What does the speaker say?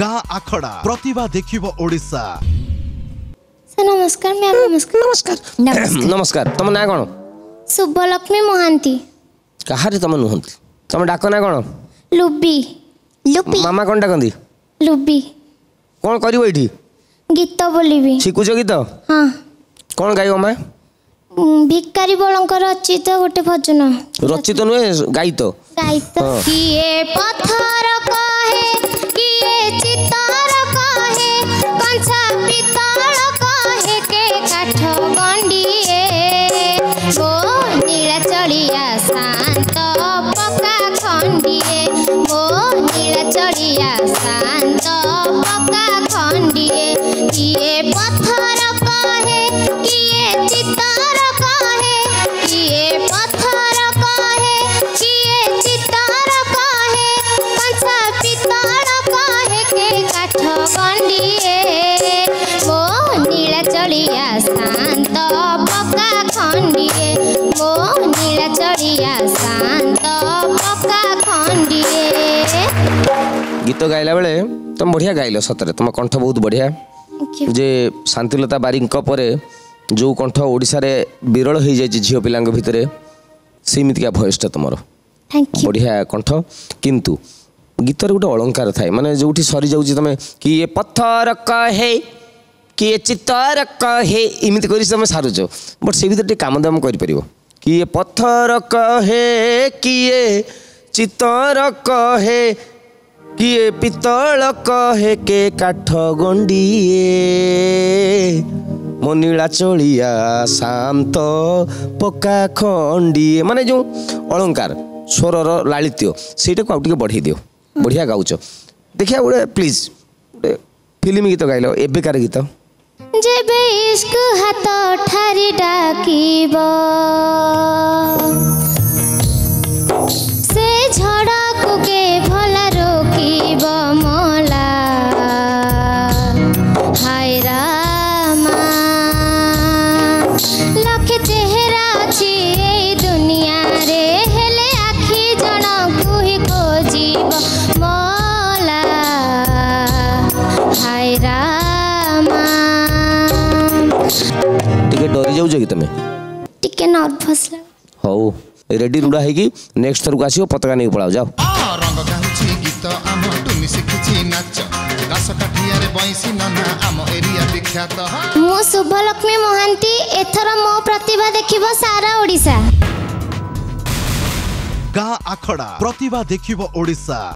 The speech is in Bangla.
ଗାଁ ଆଖଡ଼ା ପ୍ରତିଭା ଦେଖିବ ଓଡ଼ିଶା ନମସ୍କାର ମ୍ୟାମ୍ ନମସ୍କାର ନମସ୍କାର ତମ ନାଁ କ'ଣ ଶୁଭଲକ୍ଷ୍ମୀ ମହାନ୍ତି କାହାରି ତମେ ନୁହନ୍ତି ତମ ଡାକ ନାଁ କ'ଣ ଲୁବି ଲୁବି ମାମା କ'ଣ ଡାକନ୍ତି ଲୁବି କ'ଣ କରିବ ଏଇଠି ଗୀତ ବୋଲିବି ଶିଖୁଛ ଗୀତ ହଁ କ'ଣ ଗାଇବ ମା ଭିକାରୀ ବଳଙ୍କର ରଚିତ ଗୋଟେ ଭଜନ ରଚିତ ନୁହେଁ ଗାଇତ ଗାଇତ କିଏ ପଥର Santo, poca গীত গাইলা বেড়ে তুমি বঢ়িয়া গাইল সতরে তোমার কণ্ঠ বহুত বঢ়িয়া যে শান্তিলতা বারিঙ্ক পরে যে কণ্ঠ ওড়িশার বিরল হয়ে যাই ঝিও পিলাঙ্ক ভিতরে সেমিতিকা ভয়েসটা তোমার বঢ়িয়া কণ্ঠ কিন্তু গীতর গোটে অলঙ্কার থাকে মানে যেটি সরি যাচ্ছে তুমি কি এ পথর কহে কি এ চিতর কহে এমিতি করে তুমি সারুছ বট সে ভিতরে টিকে কাম দাম করে କିଏ ପଥର କହେ କିଏ ଚିତର କହେ କିଏ ପିତ୍ତଳ କହେ କେ କାଠ ଗଣ୍ଡିଏ ମୋ ନୀଳା ଚଳିଆ ଶାନ୍ତ ପକା ଖଣ୍ଡିଏ ମାନେ ଯେଉଁ ଅଳଙ୍କାର ସ୍ୱରର ଲାଳିତ୍ୟ ସେଇଟାକୁ ଆଉ ଟିକେ ବଢ଼େଇ ଦିଅ ବଢ଼ିଆ ଗାଉଛ ଦେଖିବା ଗୋଟେ ପ୍ଲିଜ୍ ଗୋଟେ ଫିଲ୍ମ ଗୀତ ଗାଇଲ ଏବେକାର ଗୀତ ଯେବେ ଇସ୍କ ହାତ ଠାରି ଡାକିବ ଯାଉଛ କି ତମେ ଟିକେ ନର୍ଭସ୍ ହଉ ରେଡି ରୁଡ଼ା ହେଇକି ନେକ୍ସଟ ଥରକୁ ଆସିବ ପତାକା ନେଇକି ପଳାଅ ଯାଅ ରଙ୍ଗ ଗାଉଛି ଗୀତ ଆମ ଟୁନି ଶିଖିଛି ନାଚ ଦାସ କାଠିଆରେ ବଇଁଶୀ ନନା ଆମ ଏରିଆ ବିଖ୍ୟାତ ମୁଁ ଶୁଭଲକ୍ଷ୍ମୀ ମହାନ୍ତି ଏଥର ମୋ ପ୍ରତିଭା ଦେଖିବ ସାରା ଓଡ଼ିଶା ଗାଁ ଆଖଡ଼ା ପ୍ରତିଭା ଦେଖିବ ଓଡ଼ିଶା